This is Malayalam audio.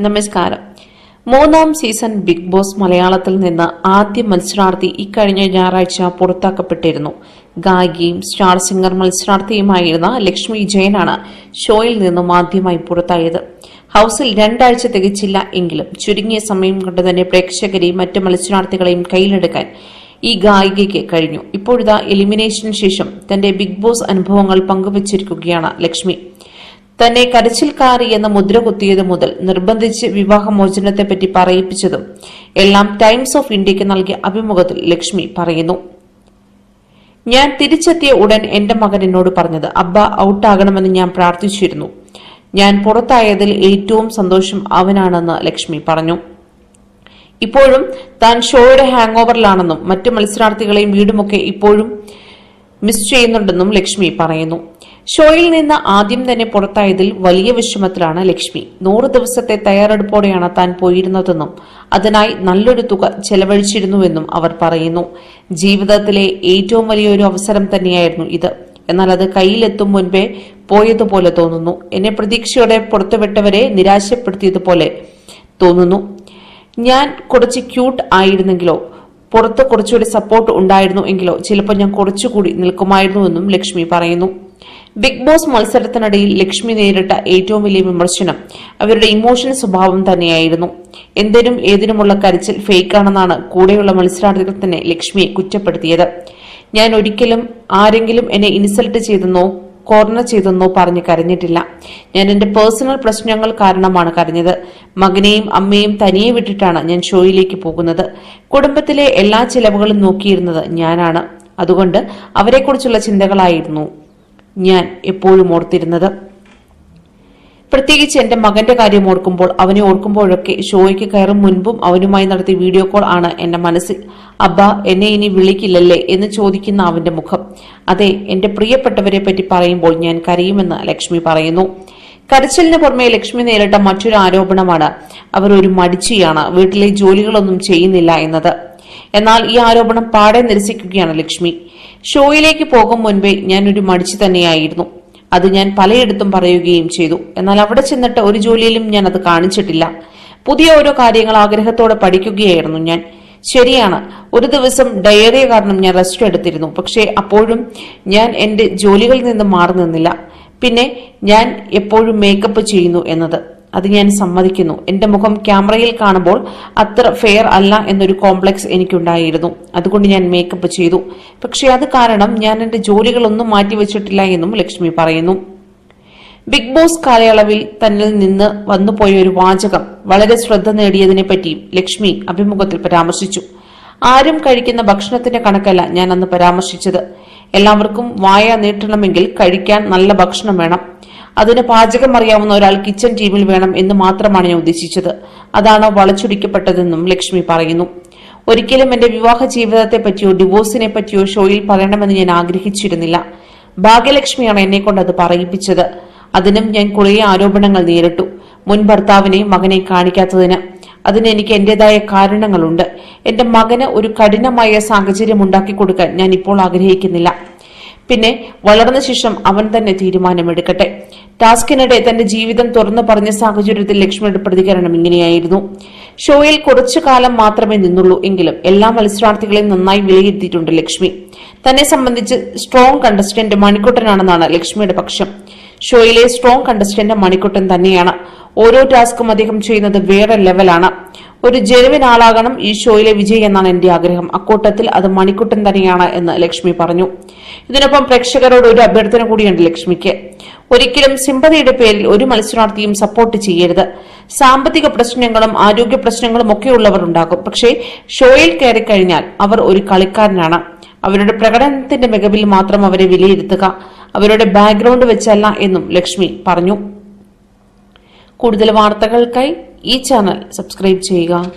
നമസ്കാരം. മൂന്നാം സീസൺ ബിഗ് ബോസ് മലയാളത്തിൽ നിന്ന് ആദ്യ മത്സരാർത്ഥി ഇക്കഴിഞ്ഞ ഞായറാഴ്ച പുറത്താക്കപ്പെട്ടിരുന്നു. ഗായികയും സ്റ്റാർ സിംഗർ മത്സരാർത്ഥിയുമായിരുന്ന ലക്ഷ്മി ജയനാണ് ഷോയിൽ നിന്നും ആദ്യമായി പുറത്തായത്. ഹൌസിൽ രണ്ടാഴ്ച തികച്ചില്ല എങ്കിലും ചുരുങ്ങിയ സമയം കൊണ്ട് തന്നെ പ്രേക്ഷകരെയും മറ്റ് മത്സരാർത്ഥികളെയും കയ്യിലെടുക്കാൻ ഈ ഗായികയ്ക്ക് കഴിഞ്ഞു. ഇപ്പോഴിതാ എലിമിനേഷന് ശേഷം തന്റെ ബിഗ് ബോസ് അനുഭവങ്ങൾ പങ്കുവച്ചിരിക്കുകയാണ് ലക്ഷ്മി. തന്നെ കരച്ചിൽക്കാരി എന്ന മുദ്ര കുത്തിയതു മുതൽ നിർബന്ധിച്ച് വിവാഹമോചനത്തെപ്പറ്റി പറയിപ്പിച്ചതും എല്ലാം ടൈംസ് ഓഫ് ഇന്ത്യയ്ക്ക് നൽകിയ അഭിമുഖത്തിൽ ലക്ഷ്മി പറയുന്നു. ഞാൻ തിരിച്ചെത്തിയ ഉടൻ എന്റെ മകൻ എന്നോട് പറഞ്ഞത് അബ്ബ ഔട്ടാകണമെന്ന് ഞാൻ പ്രാർത്ഥിച്ചിരുന്നു. ഞാൻ പുറത്തായതിൽ ഏറ്റവും സന്തോഷം അവനാണെന്ന് ലക്ഷ്മി പറഞ്ഞു. ഇപ്പോഴും താൻ ഷോയുടെ ഹാങ് ഓവറിലാണെന്നും മറ്റ് മത്സരാർത്ഥികളെയും വീടുമൊക്കെ ഇപ്പോഴും മിസ് ചെയ്യുന്നുണ്ടെന്നും ലക്ഷ്മി പറയുന്നു. ഷോയിൽ നിന്ന് ആദ്യം തന്നെ പുറത്തായതിൽ വലിയ വിഷമത്തിലാണ് ലക്ഷ്മി. നൂറ് ദിവസത്തെ തയ്യാറെടുപ്പോടെയാണ് താൻ പോയിരുന്നതെന്നും അതിനായി നല്ലൊരു തുക ചെലവഴിച്ചിരുന്നുവെന്നും അവർ പറയുന്നു. ജീവിതത്തിലെ ഏറ്റവും വലിയൊരു അവസരം തന്നെയായിരുന്നു ഇത്. എന്നാൽ അത് കയ്യിലെത്തും മുൻപേ പോയതുപോലെ തോന്നുന്നു. എന്നെ പ്രതീക്ഷയോടെ പുറത്തുവിട്ടവരെ നിരാശപ്പെടുത്തിയതുപോലെ തോന്നുന്നു. ഞാൻ കുറച്ച് ക്യൂട്ട് ആയിരുന്നെങ്കിലോ പുറത്ത് കുറച്ചുകൂടി സപ്പോർട്ട് ഉണ്ടായിരുന്നു എങ്കിലോ ചിലപ്പോൾ ഞാൻ കുറച്ചുകൂടി നിൽക്കുമായിരുന്നുവെന്നും ലക്ഷ്മി പറയുന്നു. ബിഗ് ബോസ് മത്സരത്തിനിടയിൽ ലക്ഷ്മി നേരിട്ട ഏറ്റവും വലിയ വിമർശനം അവരുടെ ഇമോഷണൽ സ്വഭാവം തന്നെയായിരുന്നു. എന്തിനും ഏതിനുമുള്ള കരച്ചിൽ ഫേക്കാണെന്നാണ് കൂടെയുള്ള മത്സരാർത്ഥികൾ തന്നെ ലക്ഷ്മിയെ കുറ്റപ്പെടുത്തിയത്. ഞാൻ ഒരിക്കലും ആരെങ്കിലും എന്നെ ഇൻസൾട്ട് ചെയ്തെന്നോ കോർണർ ചെയ്തെന്നോ പറഞ്ഞ് കരഞ്ഞിട്ടില്ല. ഞാൻ എന്റെ പേഴ്സണൽ പ്രശ്നങ്ങൾ കാരണമാണ് കരഞ്ഞത്. മകനെയും അമ്മയും തനിയെ വിട്ടിട്ടാണ് ഞാൻ ഷോയിലേക്ക് പോകുന്നത്. കുടുംബത്തിലെ എല്ലാ ചിലവുകളും നോക്കിയിരുന്നത് ഞാനാണ്. അതുകൊണ്ട് അവരെക്കുറിച്ചുള്ള ചിന്തകളായിരുന്നു. ഞാൻ എപ്പോഴും ഓർത്തിരുന്നത്. പ്രത്യേകിച്ച് എന്റെ മകന്റെ കാര്യം ഓർക്കുമ്പോൾ അവനെ ഓർക്കുമ്പോഴൊക്കെ ഷോയ്ക്ക് കയറും മുൻപും അവനുമായി നടത്തിയ വീഡിയോ കോൾ ആണ് എന്റെ മനസ്സിൽ അബ്ബ എന്നെ ഇനി വിളിക്കില്ലല്ലേ? എന്ന് ചോദിക്കുന്ന അവന്റെ മുഖം. അതെ എന്റെ പ്രിയപ്പെട്ടവരെ പറ്റി പറയുമ്പോൾ ഞാൻ കരയുമെന്ന് ലക്ഷ്മി പറയുന്നു. കരച്ചിലിന് പുറമെ ലക്ഷ്മി നേരിട്ട മറ്റൊരു ആരോപണമാണ്. അവർ ഒരു മടിച്ചിയാണ് വീട്ടിലെ ജോലികളൊന്നും ചെയ്യുന്നില്ല എന്നത്. എന്നാൽ ഈ ആരോപണം പാടെ നിരസിക്കുകയാണ് ലക്ഷ്മി. ഷോയിലേക്ക് പോകും മുൻപേ ഞാൻ ഒരു മടിച്ചു തന്നെയായിരുന്നു. അത് ഞാൻ പലയിടത്തും പറയുകയും ചെയ്തു. എന്നാൽ അവിടെ ചെന്നിട്ട് ഒരു ജോലിയിലും ഞാൻ അത് കാണിച്ചിട്ടില്ല. പുതിയ ഓരോ കാര്യങ്ങൾ ആഗ്രഹത്തോടെ പഠിക്കുകയായിരുന്നു ഞാൻ. ശരിയാണ് ഒരു ദിവസം ഡയറിയ കാരണം ഞാൻ റെസ്റ്റ് എടുത്തിരുന്നു. പക്ഷേ അപ്പോഴും ഞാൻ എന്റെ ജോലികളിൽ നിന്ന് മാറി നിന്നില്ല. പിന്നെ ഞാൻ എപ്പോഴും മേക്കപ്പ് ചെയ്യുന്നു എന്നത്. അത് ഞാൻ സമ്മതിക്കുന്നു. എന്റെ മുഖം ക്യാമറയിൽ കാണുമ്പോൾ അത്ര ഫെയർ അല്ല എന്നൊരു കോംപ്ലക്സ് എനിക്കുണ്ടായിരുന്നു. അതുകൊണ്ട് ഞാൻ മേക്കപ്പ് ചെയ്തു. പക്ഷെ അത് കാരണം ഞാൻ എന്റെ ജോലികളൊന്നും മാറ്റിവെച്ചിട്ടില്ല എന്നും ലക്ഷ്മി പറയുന്നു. ബിഗ് ബോസ് കാലയളവിൽ തന്നിൽ നിന്ന് വന്നുപോയ ഒരു വാചകം വളരെ ശ്രദ്ധ നേടിയതിനെ പറ്റിയും ലക്ഷ്മി അഭിമുഖത്തിൽ പരാമർശിച്ചു. ആരും കഴിക്കുന്ന ഭക്ഷണത്തിന്റെ കണക്കല്ല ഞാൻ അന്ന് പരാമർശിച്ചത്. എല്ലാവർക്കും വായ നീട്ടണമെങ്കിൽ കഴിക്കാൻ നല്ല ഭക്ഷണം വേണം. അതിന് പാചകം അറിയാവുന്ന ഒരാൾ കിച്ചൺ ടീമിൽ വേണം എന്ന് മാത്രമാണ് ഞാൻ ഉദ്ദേശിച്ചത്. അതാണ് വളച്ചൊടിക്കപ്പെട്ടതെന്നും ലക്ഷ്മി പറയുന്നു. ഒരിക്കലും എന്റെ വിവാഹ ജീവിതത്തെ പറ്റിയോ ഡിവോഴ്സിനെ പറ്റിയോ ഷോയിൽ പറയണമെന്ന് ഞാൻ ആഗ്രഹിച്ചിരുന്നില്ല. ഭാഗ്യലക്ഷ്മിയാണ് എന്നെ കൊണ്ട് അത് പറയിപ്പിച്ചത്. അതിനും ഞാൻ കുറെ ആരോപണങ്ങൾ നേരിട്ടു. മുൻ ഭർത്താവിനെ മകനെ കാണിക്കാത്തതിന്. അതിന് എനിക്ക് എന്റേതായ കാരണങ്ങളുണ്ട്. എന്റെ മകന് ഒരു കഠിനമായ സാഹചര്യം ഉണ്ടാക്കി കൊടുക്കാൻ ഞാൻ ഇപ്പോൾ ആഗ്രഹിക്കുന്നില്ല. പിന്നെ വളർന്ന ശേഷം അവൻ തന്നെ തീരുമാനമെടുക്കട്ടെ. ടാസ്കിനിടെ തന്റെ ജീവിതം തുറന്നു പറഞ്ഞ സാഹചര്യത്തിൽ ലക്ഷ്മിയുടെ പ്രതികരണം ഇങ്ങനെയായിരുന്നു. ഷോയിൽ കുറച്ചു കാലം മാത്രമേ നിന്നുള്ളൂ എങ്കിലും എല്ലാ മത്സരാർത്ഥികളെയും നന്നായി വിലയിരുത്തിയിട്ടുണ്ട് ലക്ഷ്മി. തന്നെ സംബന്ധിച്ച് സ്ട്രോങ് കണ്ടസ്റ്റന്റ് മണിക്കുട്ടനാണെന്നാണ് ലക്ഷ്മിയുടെ പക്ഷം. ഷോയിലെ സ്ട്രോങ് കണ്ടസ്റ്റന്റ് മണിക്കുട്ടൻ തന്നെയാണ്. ഓരോ ടാസ്കും അദ്ദേഹം ചെയ്യുന്നത് വേറെ ലെവലാണ് ഒരു ജെനുവിൻ ആളാകണം ഈ ഷോയിലെ വിജയ് എന്നാണ് എന്റെ ആഗ്രഹം. അക്കൂട്ടത്തിൽ അത് മണിക്കുട്ടൻ തന്നെയാണ് എന്ന് ലക്ഷ്മി പറഞ്ഞു. ഇതിനൊപ്പം പ്രേക്ഷകരോട് ഒരു അഭ്യർത്ഥന കൂടിയുണ്ട് ലക്ഷ്മിക്ക്. ഒരിക്കലും സിമ്പതിയുടെ പേരിൽ ഒരു മത്സരാർത്ഥിയും സപ്പോർട്ട് ചെയ്യരുത്. സാമ്പത്തിക പ്രശ്നങ്ങളും ആരോഗ്യ പ്രശ്നങ്ങളും ഒക്കെ ഉള്ളവർ ഉണ്ടാകും. പക്ഷേ ഷോയിൽ കയറി കഴിഞ്ഞാൽ അവർ ഒരു കളിക്കാരനാണ്. അവരുടെ പ്രകടനത്തിന്റെ മികവിൽ മാത്രം അവരെ വിലയിരുത്തുക. അവരുടെ ബാക്ക്ഗ്രൗണ്ട് വെച്ചല്ല എന്നും ലക്ഷ്മി പറഞ്ഞു. കൂടുതൽ വാർത്തകൾക്കായി ഈ ചാനൽ സബ്സ്ക്രൈബ് ചെയ്യുക.